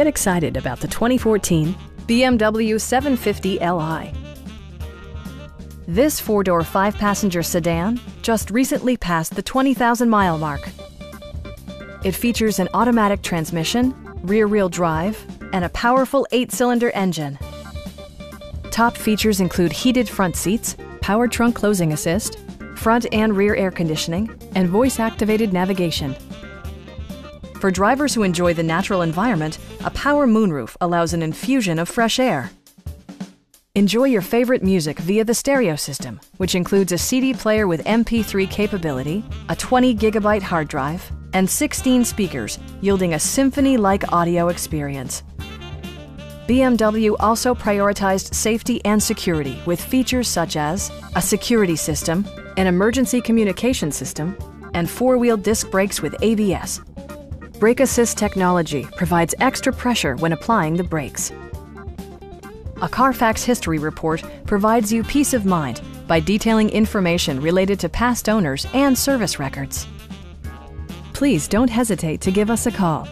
Get excited about the 2014 BMW 750 Li. This four-door, five-passenger sedan just recently passed the 20,000-mile mark. It features an automatic transmission, rear-wheel drive, and a powerful eight-cylinder engine. Top features include heated front seats, power trunk closing assist, front and rear air conditioning, and voice-activated navigation. For drivers who enjoy the natural environment, a power moonroof allows an infusion of fresh air. Enjoy your favorite music via the stereo system, which includes a CD player with MP3 capability, a 20 gigabyte hard drive, and 16 speakers, yielding a symphony-like audio experience. BMW also prioritized safety and security with features such as a security system, an emergency communication system, and four-wheel disc brakes with ABS, Brake Assist technology provides extra pressure when applying the brakes. A Carfax history report provides you peace of mind by detailing information related to past owners and service records. Please don't hesitate to give us a call